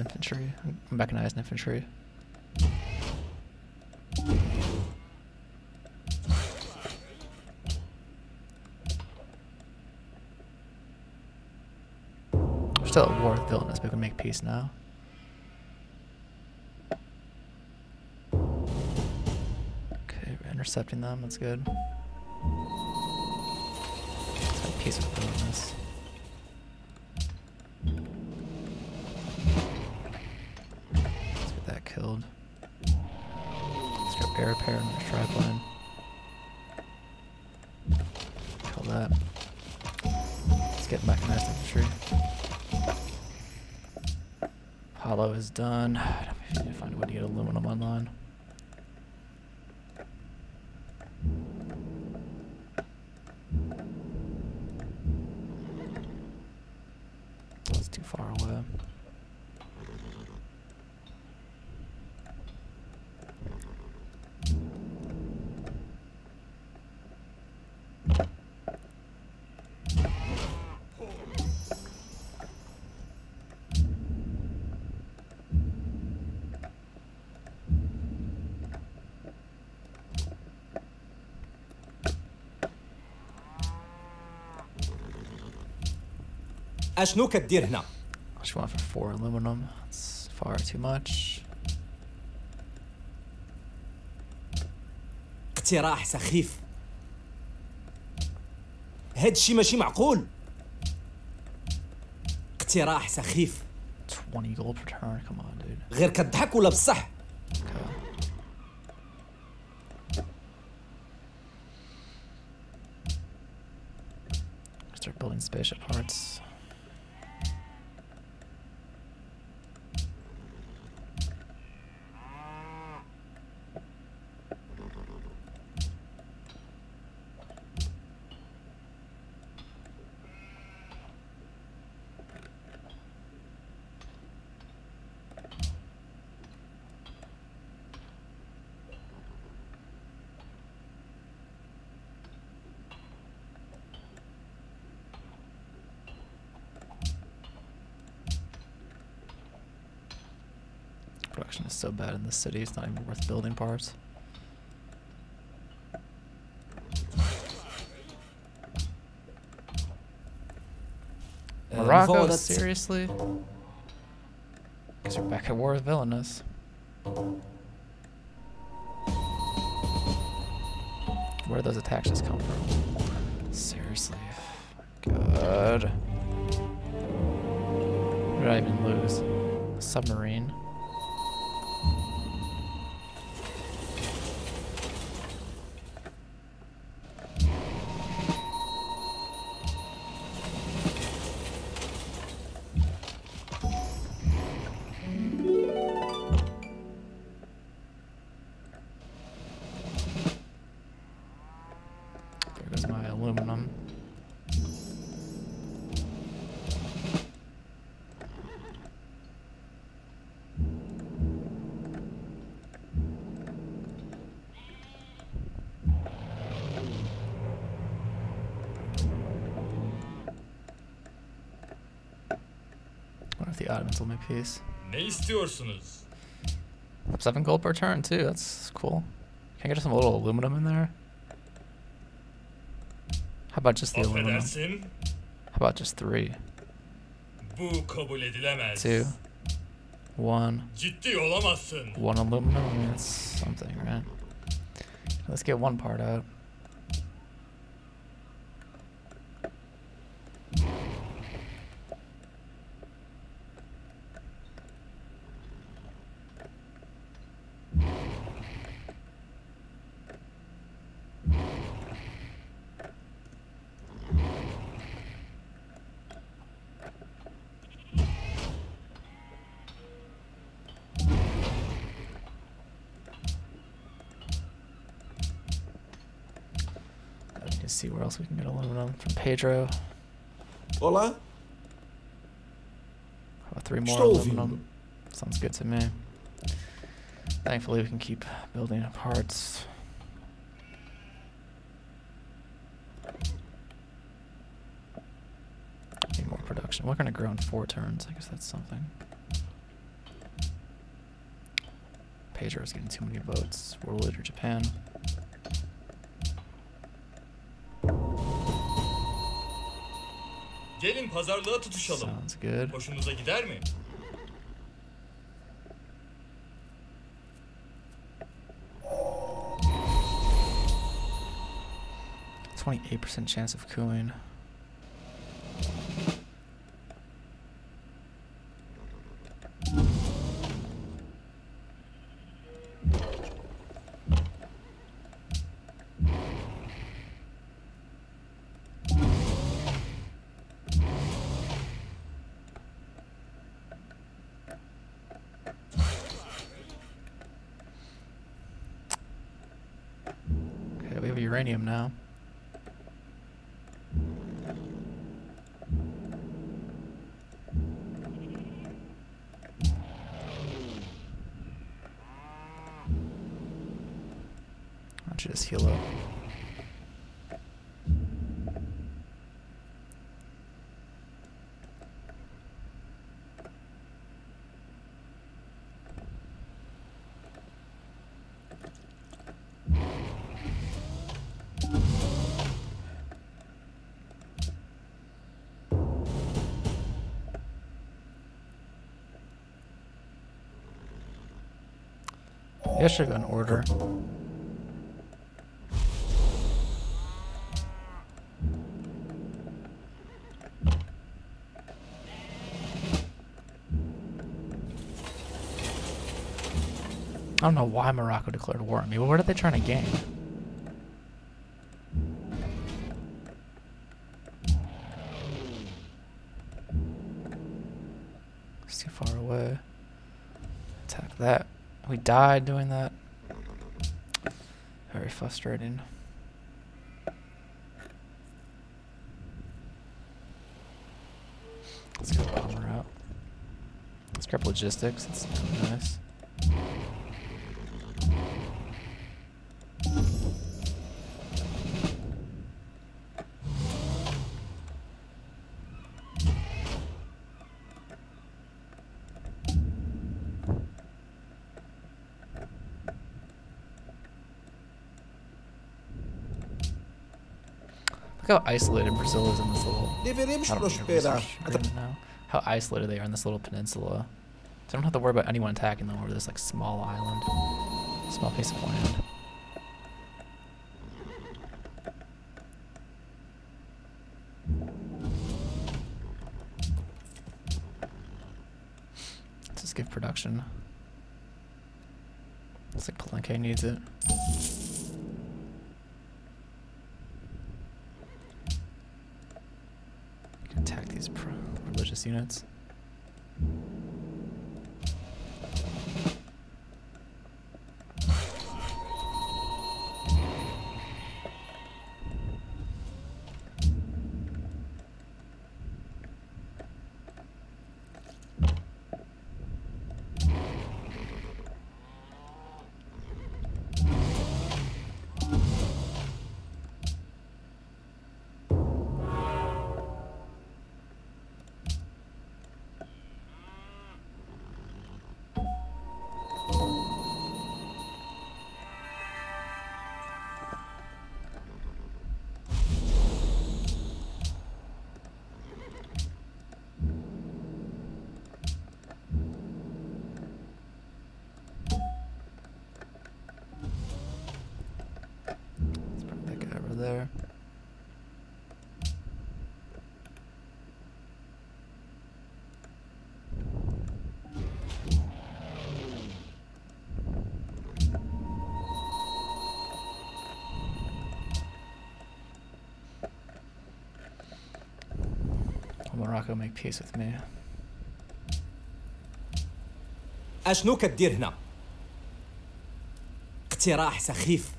infantry. Mechanized infantry. We're still at war with Vilnius, but we can make peace now. Okay, we're intercepting them, that's good. Let's have peace with Vilnius. Repair on the strapline. Kill that. Let's get mechanized infantry. Hollow is done. I don't need to find a way to get aluminum online. اشنو كدير هنا I just went for four aluminum. It's far too much. اقتراح سخيف هادشي ماشي معقول اقتراح سخيف 20 gold per turn. Come on, dude. غير كضحك ولا بصح. Start building spaceship parts. construction is so bad in the city, it's not even worth building parts. Morocco, Morocco seriously? Because we're back at war with Vilnius. Where do those attacks just come from? Seriously. God. What did I even lose? A submarine. Wonder if the Ottomans will make peace. Ne istiyorsunuz? Seven gold per turn too. That's cool. Can I get some little aluminum in there? How about just the aluminum? How about just three? Bu kabul edilemez. Two. One. Ciddi olamazsın. One aluminum. I mean, that's something, right? Let's get one part out. I need to see where else we can get aluminum from Pedro. How about three more aluminum? Sounds good to me. Thankfully, we can keep building parts. Need more production. We're gonna grow in four turns. I guess that's something. Pedro is getting too many votes. World leader Japan. Gelin pazarlığa tutuşalım. Sounds good. Hoşunuza gider mi? Twenty-eight percent chance of cooing. Uranium now. Why don't you just heal up? In order. I don't know why Morocco declared war on me. Well, what are they trying to gain? It's too far away. Attack that. We died doing that. Very frustrating. Let's go bomber out. Let's grab logistics. That's nice. Look how isolated Brazil is in this little. Deveremos don't know, prosperar. now. How isolated they are in this little peninsula. So I don't have to worry about anyone attacking them over this like small island, small piece of land. Let's just give production. Looks like Palenque needs it. Can attack these pro- religious units. Morocco make peace with me? أشنو كدير هنا؟ اقتراح سخيف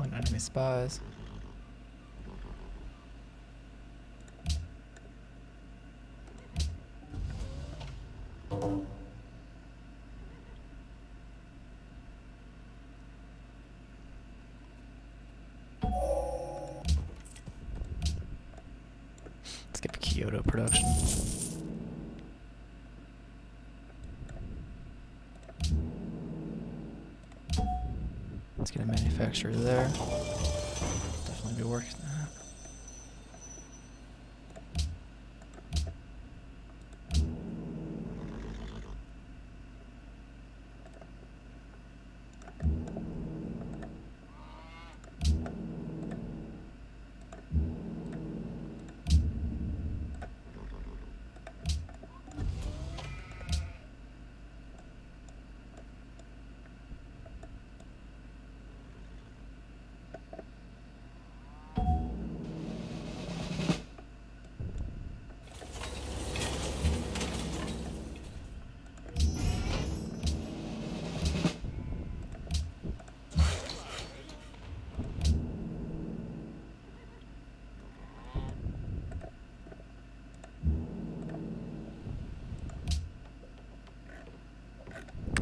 Killing enemy spies. Skip Kyoto production. Let's get there. Definitely be working that.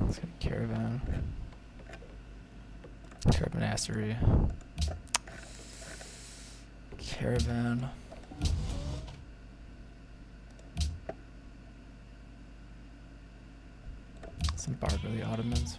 Let's get a caravan. Caravansary. Caravan. Let's the Ottomans.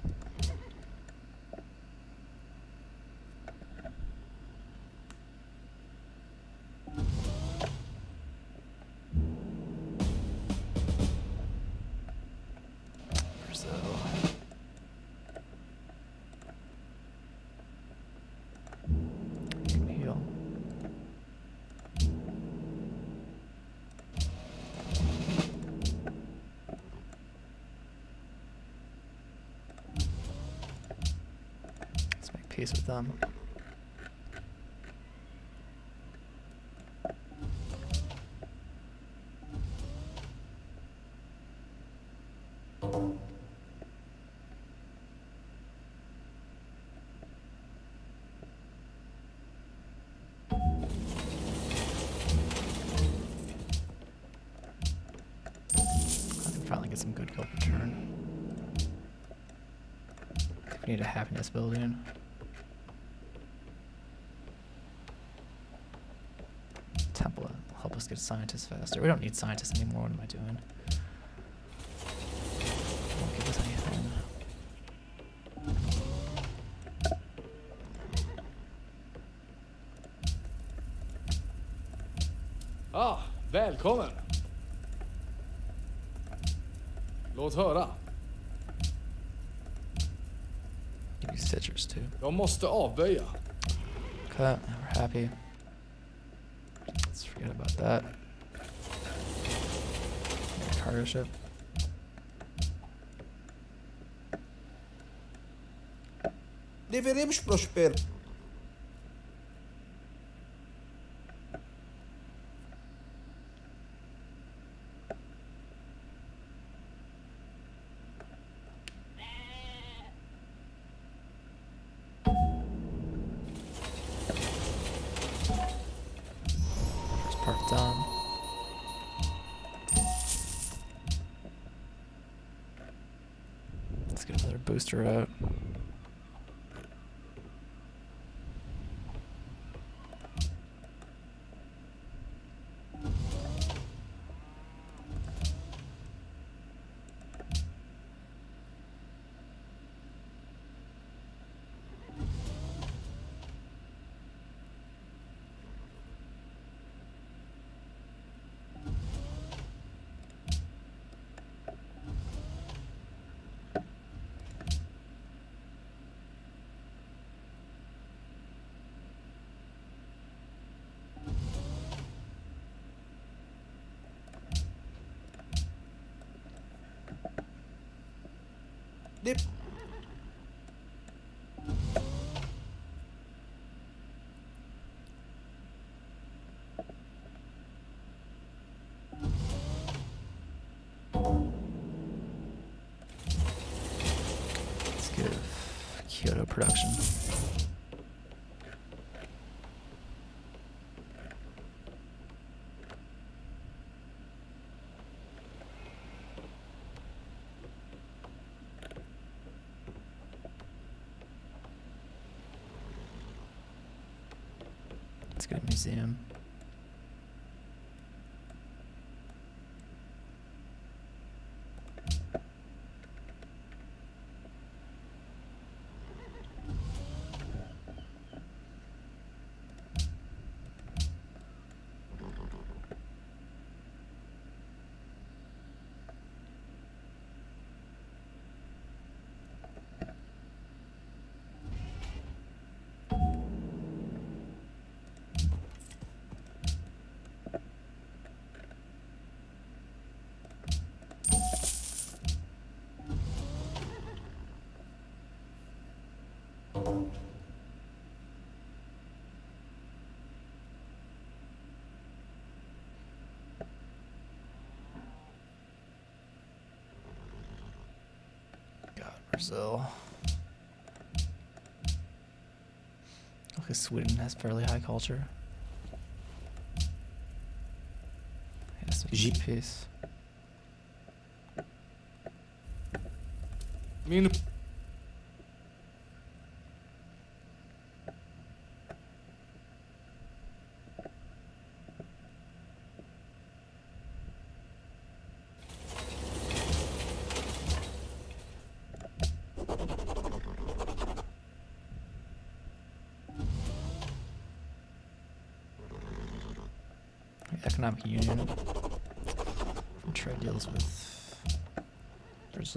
Peace with them. Some good gold return. We need a happiness building. Temple will help us get scientists faster. We don't need scientists anymore. What am I doing? Won't give us anything. Ah, välkommen! Låt höra. Give you citrus too. Jag måste avböja. Okay, we're happy. Forget about that. Cargo ship. Deveremos prosperar. Booster De... Let's give Kyoto production. good museum. God, Brazil. Okay, Sweden has fairly high culture. Yes, G- peace. Min...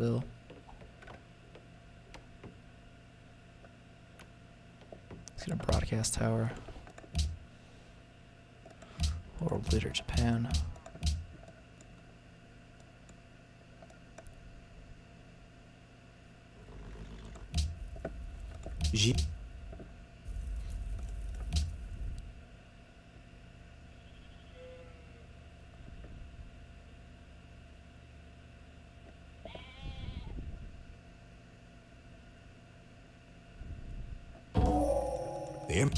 Brazil. Let's get a broadcast tower. World leader Japan. J Imp-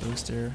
Booster.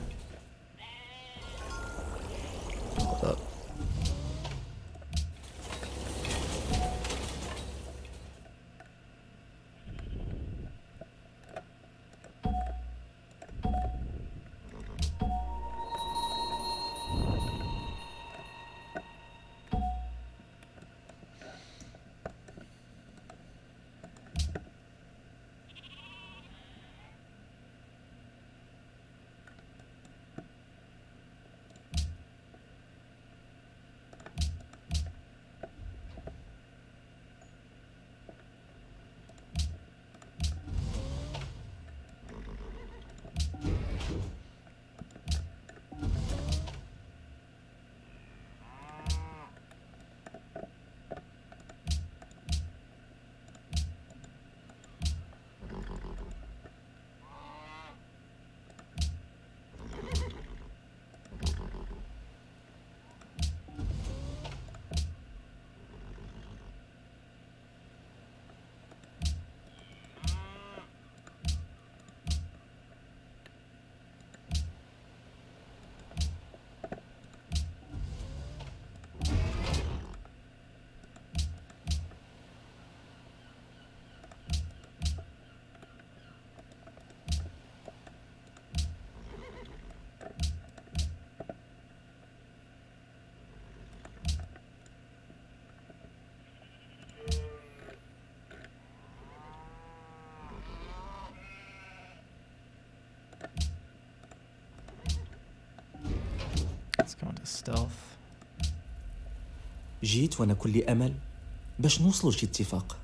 stuff جيت وأنا كل أمل باش نوصلوا شي اتفاق.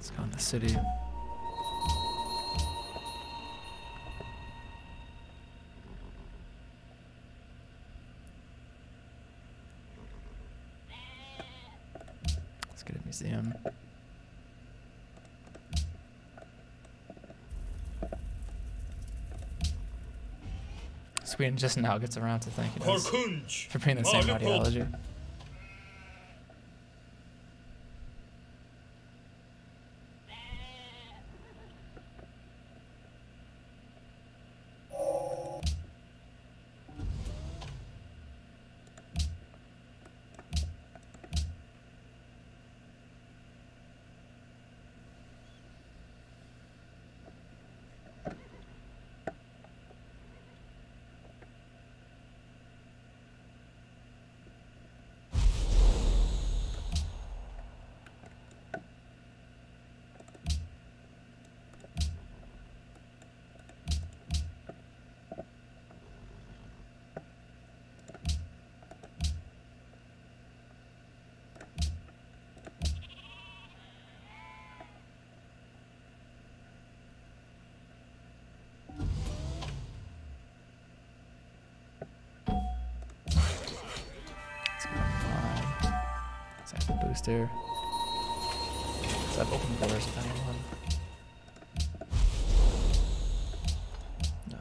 Let's go in the city. Let's get a museum. Sweden just now gets around to thanking us for being the same ideology. The booster. Does that open doors with anyone? No.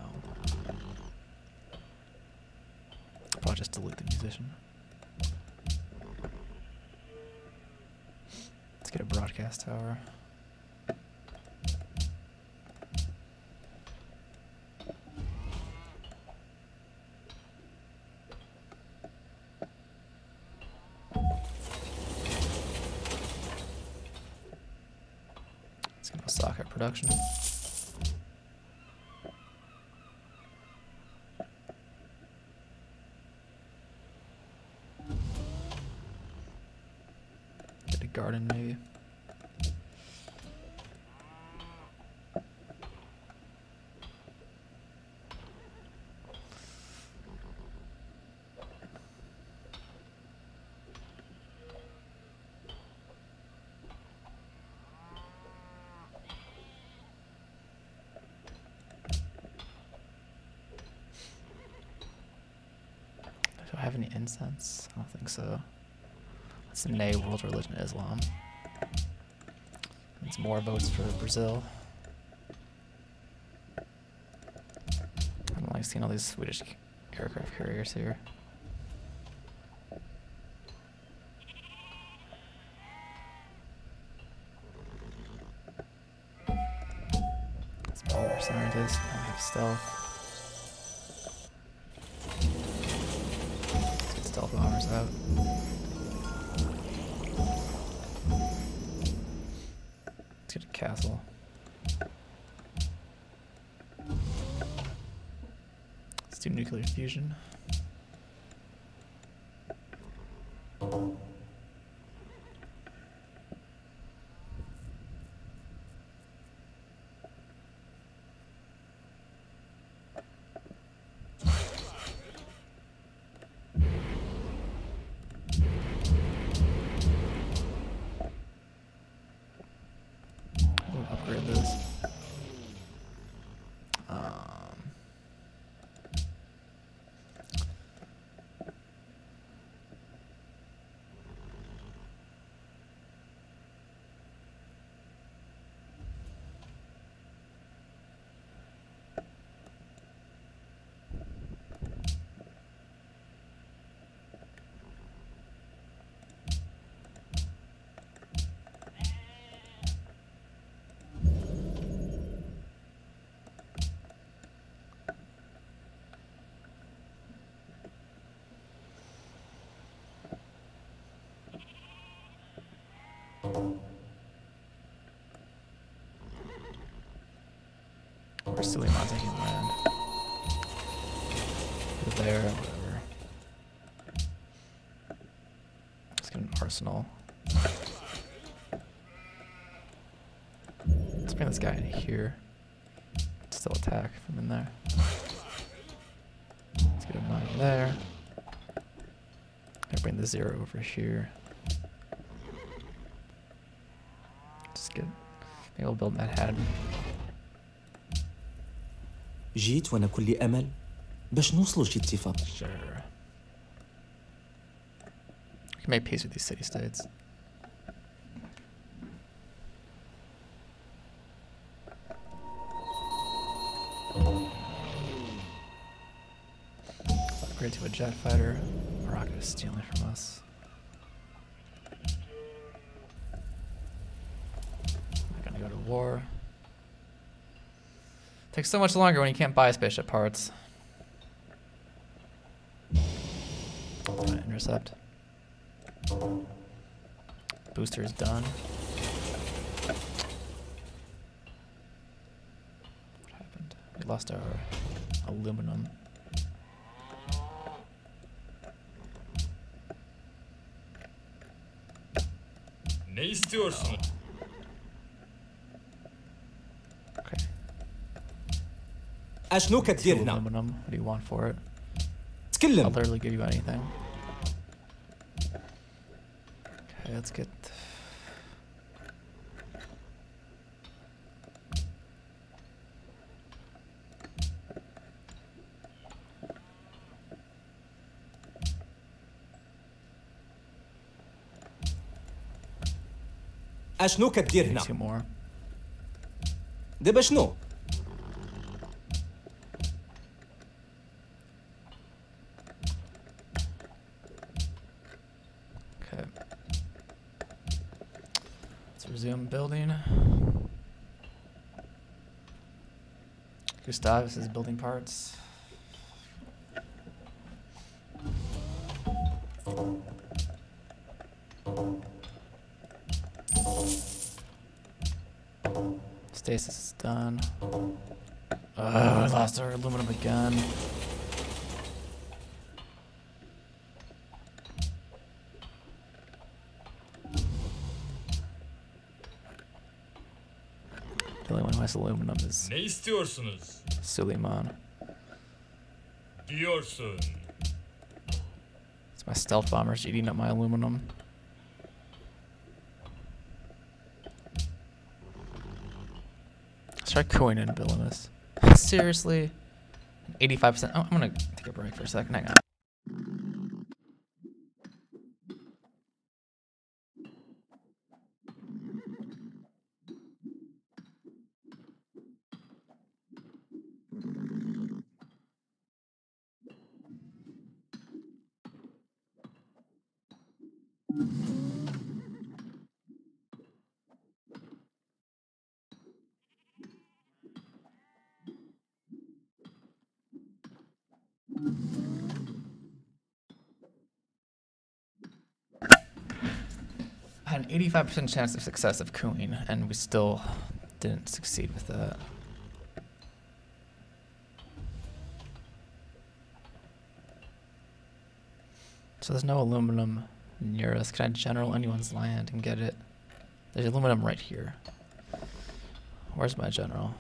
I'll probably just delete the musician. Let's get a broadcast tower. Osaka production. Get a garden maybe. Do Incense? I don't think so. Let's nay world religion Islam. Means more votes for Brazil. I don't like seeing all these Swedish aircraft carriers here. Stealth bombers out. Let's get a castle. Let's do nuclear fusion. We'll upgrade this. Um, We're still not taking land. Go there, whatever. Let's get an arsenal. Let's bring this guy in here. Still attack from in there. Let's get a mine there. Gonna bring the zero over here. Just get. Maybe we'll build Manhattan. جيت وأنا كل أمل باش نوصلوا لشي اتفاق Sure. We can make peace with these city states. upgrade to a jet fighter. Morocco is stealing from us. War. Takes so much longer when you can't buy spaceship parts. Intercept. Booster is done. What happened? We lost our aluminum. Ne istiyorsun? اشنو Two كدير هنا aluminum. What do you want for it? I'll تكلم literally give you anything. Okay, let's get. اشنو كدير Two هنا more. دابا شنو Gustavus is building parts. Stasis is done. Oh, I lost our aluminum again. The only one who has aluminum is Ne istiyorsunuz? Suleiman. Diyorsun. It's my stealth bombers eating up my aluminum. Let's try coin Vilnius. Seriously? 85%. Oh, I'm gonna take a break for a second. Hang on. 85% chance of success of cooing, and we still didn't succeed with that. So there's no aluminum near us. Can I general anyone's land and get it? There's aluminum right here. Where's my general?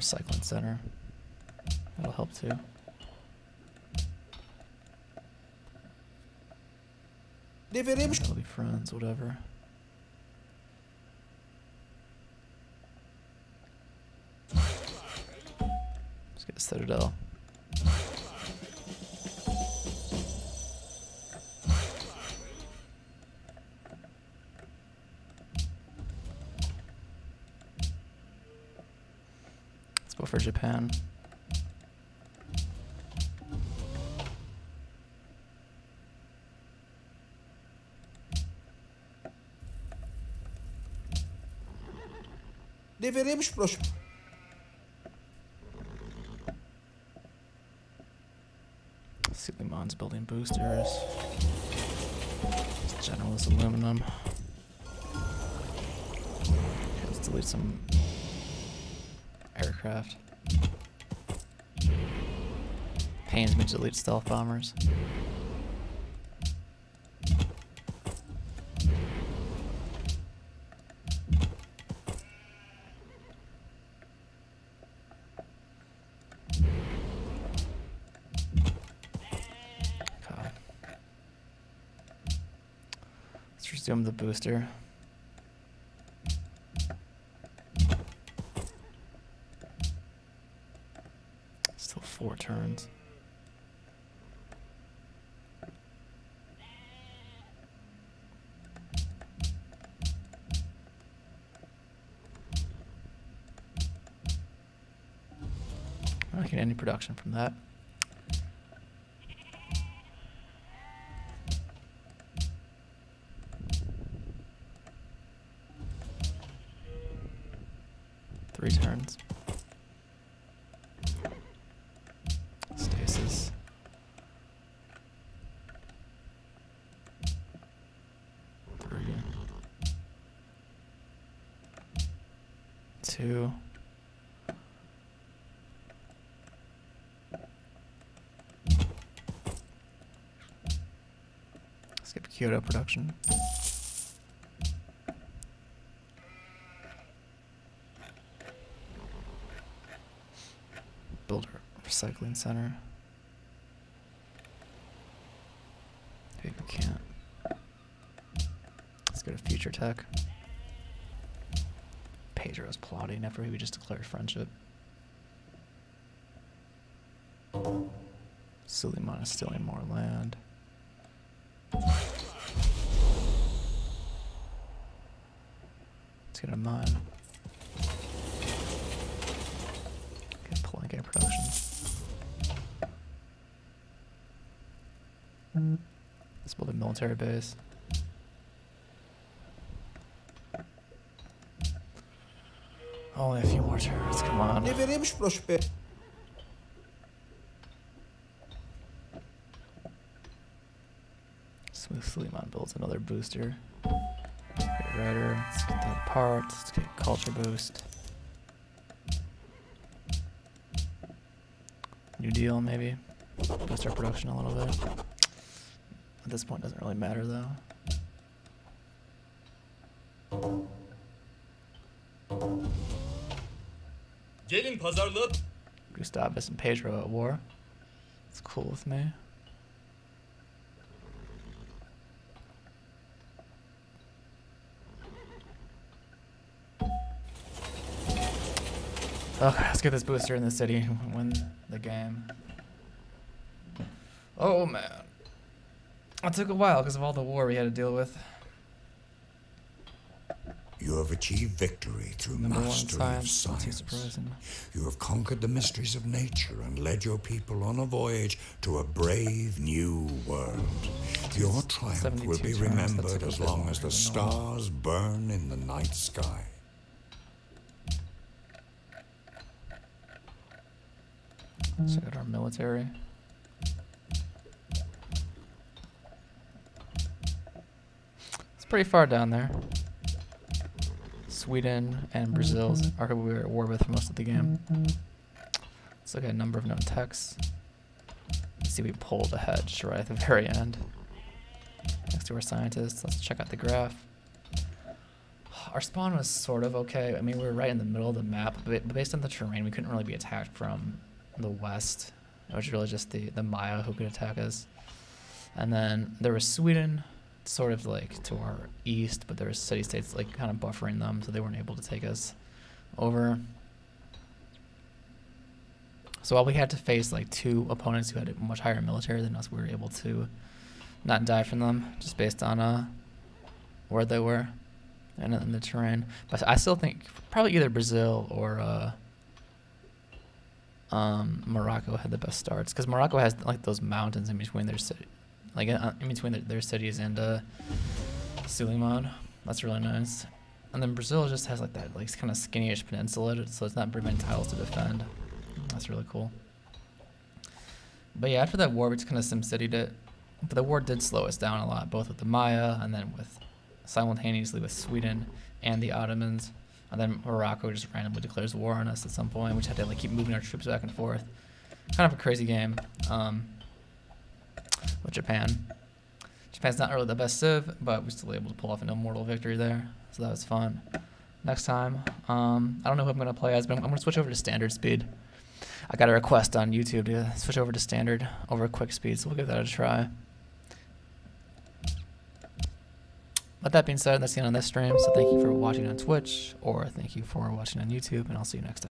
recycling center. That'll help too. That'll be friends, whatever. deveremos prosperar. Sealy building boosters. This general is aluminum. Let's delete some aircraft. Pains me to delete stealth bombers. booster. Still four turns. I can end production from that. Two. Skip Kyoto production. Build a recycling center. Maybe we can't. Let's go to Future Tech. Pedro's plotting after we just declared friendship. Suleiman is stealing more land. Let's get a mine. Get Palenque production. Let's build a military base. Only a few more turns, come on. Ne veremos prosper. Smooth Suleiman builds another booster. Great Writer, let's get that part, let's get culture boost. New deal, maybe. Boost our production a little bit. At this point, doesn't really matter though. Gelin Gustavus and Pedro at war. It's cool with me. Okay, let's get this booster in the city and win the game. Oh man. It took a while because of all the war we had to deal with. You have achieved victory through Number mastery of science, too science. You have conquered the mysteries of nature and led your people on a voyage to a brave new world. Your triumph will be remembered as long as the stars burn in the night sky. Check out our military. It's pretty far down there. Sweden and Brazil mm-hmm. are who we were at war with for most of the game. Let's look at a number of known techs. Let's see, we pulled ahead hedge right at the very end. Next to our scientists, let's check out the graph. Our spawn was sort of okay. I mean, we were right in the middle of the map, but but based on the terrain, we couldn't really be attacked from the west. It was really just the, the Maya who could attack us. And then there was Sweden, sort of like to our east, but there were city states like kind of buffering them, so they weren't able to take us over. So while we had to face like two opponents who had a much higher military than us, we were able to not die from them just based on uh, where they were and in the terrain. But I still think probably either Brazil or uh, um, Morocco had the best starts because Morocco has like those mountains in between their city, like uh, in between their, cities and uh, Suleiman. That's really nice. And then Brazil just has like that like kind of skinny-ish peninsula, so it's not very many tiles to defend. That's really cool. But yeah, after that war, we just kind of SimCity'd it. But the war did slow us down a lot, both with the Maya and then with simultaneously with Sweden and the Ottomans. And then Morocco just randomly declares war on us at some point. We just had to like keep moving our troops back and forth. Kind of a crazy game. Um, with Japan. Japan's not really the best civ, but we're still able to pull off an immortal victory there. So that was fun. Next time, um, I don't know who I'm gonna play as, but I'm, I'm gonna switch over to standard speed. I got a request on YouTube to switch over to standard over quick speed, so we'll give that a try. But that being said, that's the end of this stream. So thank you for watching on Twitch, or thank you for watching on YouTube, and I'll see you next time.